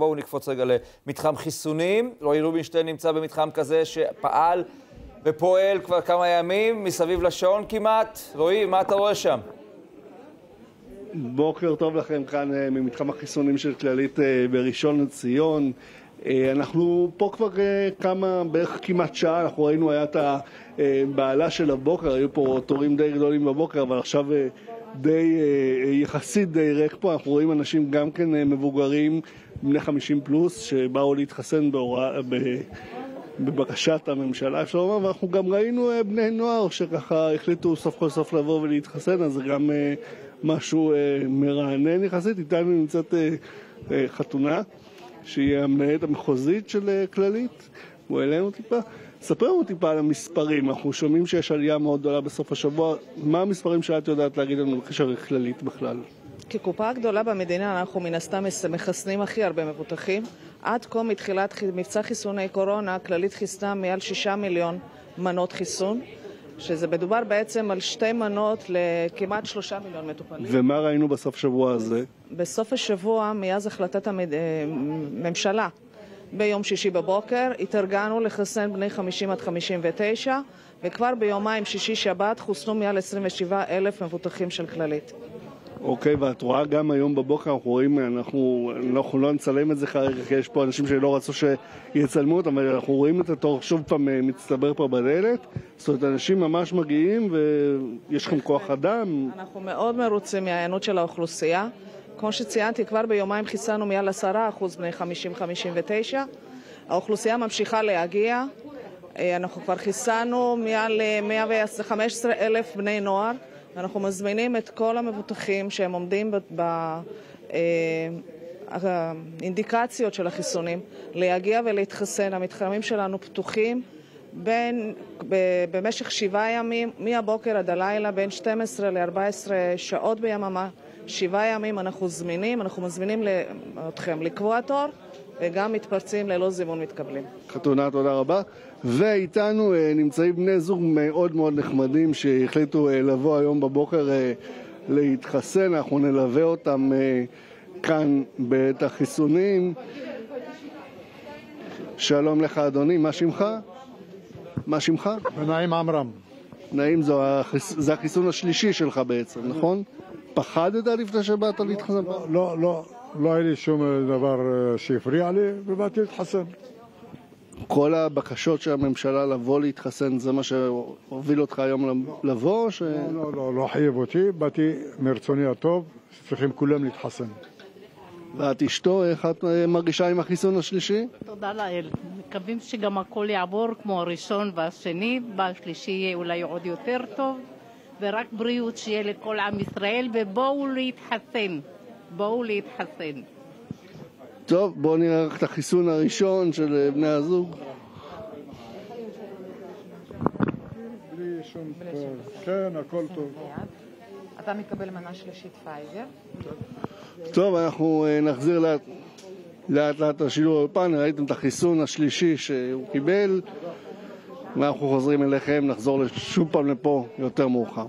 בואו נקפוץ רגע למתחם חיסונים. רועי רובינשטיין נמצא במתחם כזה שפעל ופועל כבר כמה ימים, מסביב לשעון כמעט. רועי, מה אתה רואה שם? בוקר טוב לכם כאן אה, ממתחם החיסונים של כללית אה, בראשון לציון. אה, אנחנו פה כבר כמה, בערך כמעט שעה, אנחנו ראינו, היה את הבעלה של הבוקר, היו פה תורים די גדולים בבוקר, אבל עכשיו די, יחסית די ריק פה, אנחנו רואים אנשים גם כן מבוגרים, בני 50 פלוס, שבאו להתחסן בהוראה, בבקשת הממשלה, אפשר לומר, ואנחנו גם ראינו בני נוער שככה החליטו סוף כל סוף לבוא ולהתחסן, אז זה גם משהו מרענן יחסית. איתנו נמצאת חתונה, שהיא המנהלת המחוזית של כללית, הוא העלינו טיפה. ספר לנו טיפה על המספרים, אנחנו שומעים שיש עלייה מאוד גדולה בסוף השבוע, מה המספרים שאת יודעת להגיד לנו בקשר כללית בכלל? כקופה הגדולה במדינה אנחנו מן הסתם מחסנים הכי הרבה מבוטחים. עד כה מתחילת מבצע חיסוני קורונה, כללית חיסנה מעל שישה מיליון מנות חיסון. שזה מדובר בעצם על שתי מנות לכמעט שלושה מיליון מטופלים. ומה ראינו בסוף שבוע הזה? בסוף השבוע, מאז החלטת הממשלה ביום שישי בבוקר, התארגנו לחסן בני 50 עד 59, וכבר ביומיים שישי-שבת חוסנו מעל 27 אלף מבוטחים של כללית. אוקיי, ואת רואה גם היום בבוקר, אנחנו רואים, אנחנו, אנחנו לא נצלם את זה כרגע, כי יש פה אנשים שלא רצו שיצלמו אותם, אבל אנחנו רואים את התור שוב פעם אה, מצטבר פה בדלת. זאת אומרת, אנשים ממש מגיעים ויש לכם כוח אדם. אנחנו מאוד מרוצים מההיענות של האוכלוסייה. כמו שציינתי, כבר ביומיים חיסנו מעל 10% בני 50-59. האוכלוסייה ממשיכה להגיע. אה, אנחנו כבר חיסנו מעל 115 אה, אלף בני נוער. ואנחנו מזמינים את כל המבוטחים שהם עומדים באינדיקציות אה, של החיסונים להגיע ולהתחסן. המתחמים שלנו פתוחים בין, במשך שבעה ימים, מהבוקר עד הלילה, בין 12 ל-14 שעות ביממה. שבעה ימים אנחנו זמינים, אנחנו מזמינים אתכם לקבוע תור וגם מתפרצים ללא זימון מתקבלים. חתונה, תודה רבה. ואיתנו אה, נמצאים בני זוג מאוד מאוד נחמדים שהחליטו אה, לבוא היום בבוקר אה, להתחסן, אנחנו נלווה אותם כאן בעת החיסונים. שלום לך אדוני, מה שמך? מה שמך? נעים עמרם. נעים זה, החיס... זה החיסון השלישי שלך בעצם, נכון? פחדת לפני שבאת להתחסן? לא, לא, לא, לא היה לי שום דבר שהפריע לי ובאתי להתחסן. כל הבקשות של הממשלה לבוא להתחסן זה מה שהוביל אותך היום לבוא? ש... לא, לא, לא, לא חייב אותי, באתי מרצוני הטוב, צריכים כולם להתחסן. ואת אשתו, איך את מרגישה עם החיסון השלישי? תודה לאל. מקווים שגם הכל יעבור כמו הראשון והשני, בשלישי יהיה אולי עוד יותר טוב, ורק בריאות שיהיה לכל עם ישראל, ובואו להתחסן. בואו להתחסן. טוב, בואו נראה רק את החיסון הראשון של אה, בני הזוג. שום כן, הכל טוב. אתה מקבל מנה שלישית פייזר. טוב, אנחנו אה, נחזיר לאט לאט לאט לשידור האולפן, ראיתם את החיסון השלישי שהוא קיבל ואנחנו חוזרים אליכם, נחזור שוב פעם לפה יותר מאוחר.